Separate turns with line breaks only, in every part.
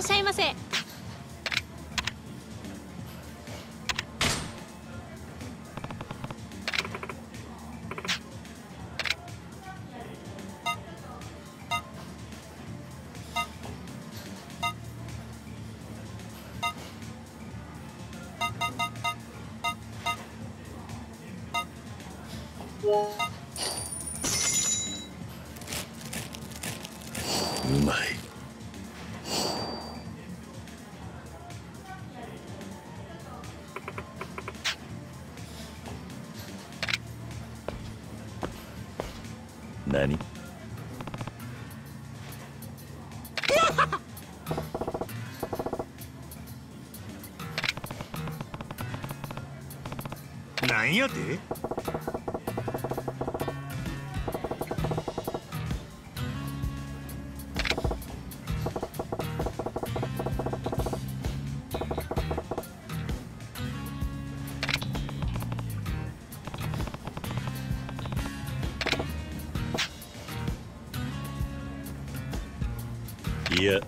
っしゃいませ。
うまい。何？
なんやて？
いや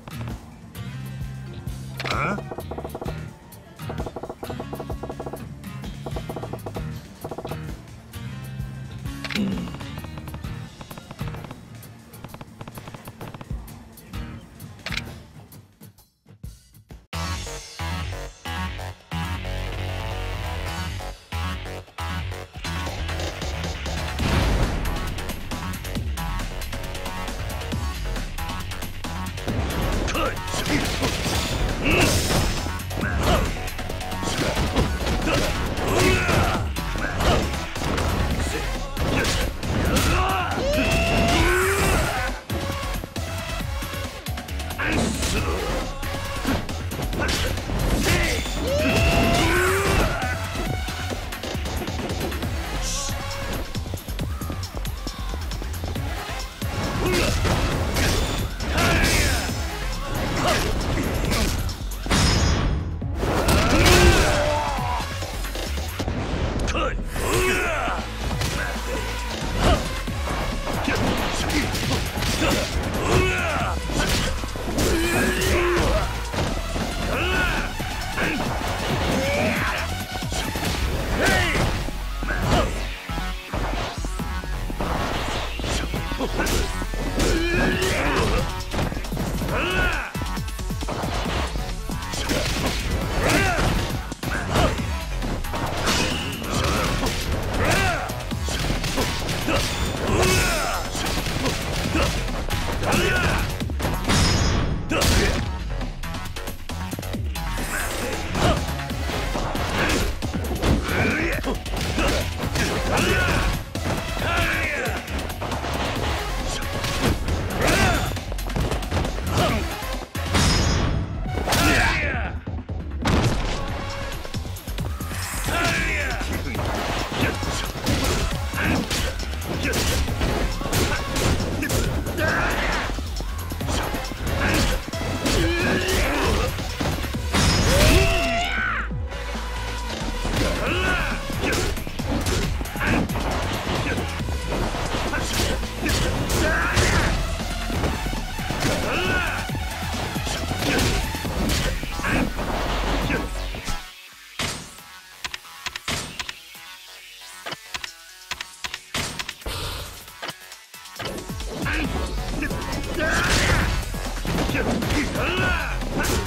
Good. Ha!